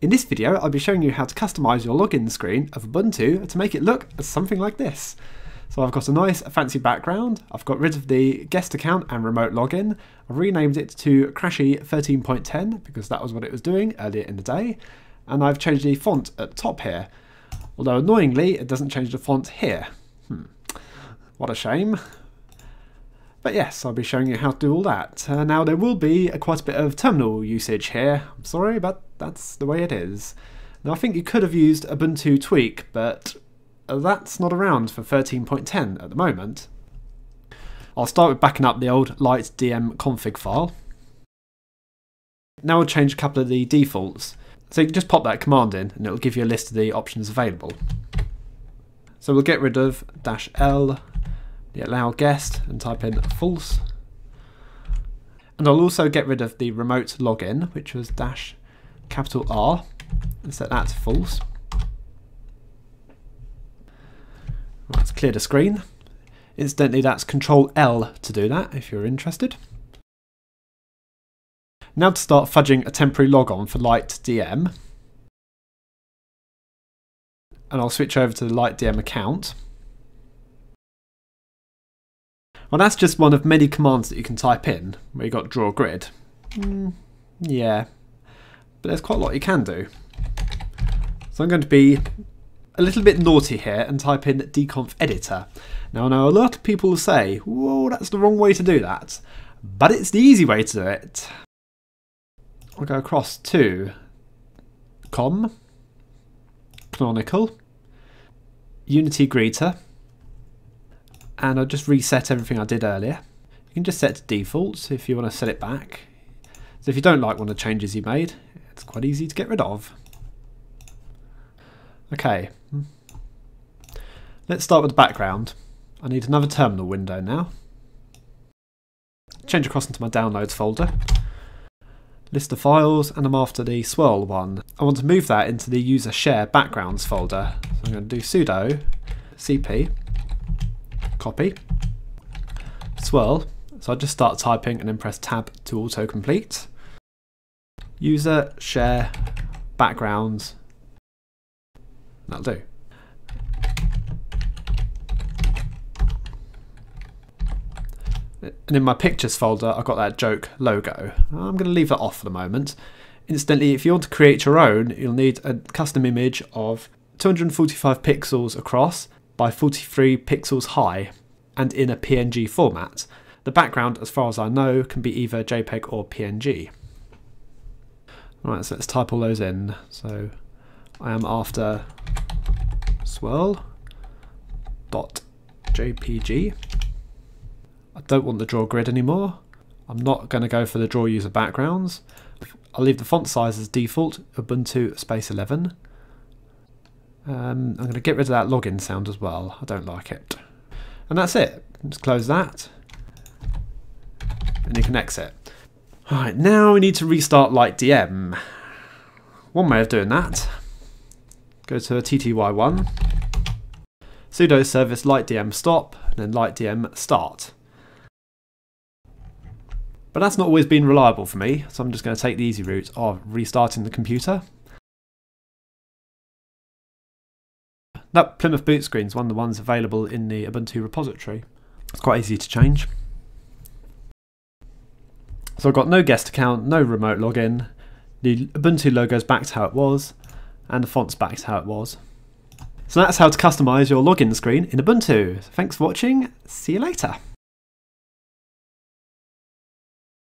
In this video, I'll be showing you how to customize your login screen of Ubuntu to make it look something like this. So I've got a nice fancy background, I've got rid of the guest account and remote login, I've renamed it to Crashy 13.10 because that was what it was doing earlier in the day, and I've changed the font at top here. Although annoyingly, it doesn't change the font here. Hmm. What a shame. But yes, I'll be showing you how to do all that. Uh, now there will be a, quite a bit of terminal usage here. I'm sorry, but that's the way it is. Now I think you could have used a Ubuntu Tweak, but that's not around for 13.10 at the moment. I'll start with backing up the old lightdm config file. Now we'll change a couple of the defaults. So you can just pop that command in and it'll give you a list of the options available. So we'll get rid of dash L the allow guest and type in false. And I'll also get rid of the remote login, which was dash capital R, and set that to false. Let's clear the screen. Incidentally, that's Control L to do that if you're interested. Now to start fudging a temporary logon for Light DM. And I'll switch over to the Light DM account. Well, that's just one of many commands that you can type in, where you got draw grid. Mm, yeah, but there's quite a lot you can do. So I'm going to be a little bit naughty here and type in dconf editor. Now I know a lot of people will say, whoa, that's the wrong way to do that, but it's the easy way to do it. I'll go across to com, canonical, unity greeter, and I'll just reset everything I did earlier. You can just set to defaults if you want to set it back. So if you don't like one of the changes you made, it's quite easy to get rid of. Okay, let's start with the background. I need another terminal window now. Change across into my downloads folder. List of files, and I'm after the swirl one. I want to move that into the user share backgrounds folder. So I'm going to do sudo cp copy, swirl. So I just start typing and then press tab to autocomplete. User, share, backgrounds. That'll do. And in my pictures folder, I've got that joke logo. I'm going to leave that off for the moment. Incidentally, if you want to create your own, you'll need a custom image of 245 pixels across by 43 pixels high and in a PNG format. The background, as far as I know, can be either JPEG or PNG. Right, so let's type all those in. So I am after swirl dot JPG. I don't want the draw grid anymore. I'm not going to go for the draw user backgrounds. I'll leave the font size as default, Ubuntu space 11. Um, I'm going to get rid of that login sound as well. I don't like it. And that's it. Just close that. And you can exit. Alright, now we need to restart LightDM. One way of doing that, go to a TTY1, sudo service lightdm stop, and then lightdm start. But that's not always been reliable for me, so I'm just going to take the easy route of restarting the computer. That Plymouth boot screen is one of the ones available in the Ubuntu repository. It's quite easy to change. So I've got no guest account, no remote login, the Ubuntu logo is back to how it was, and the font's back to how it was. So that's how to customise your login screen in Ubuntu. Thanks for watching, see you later.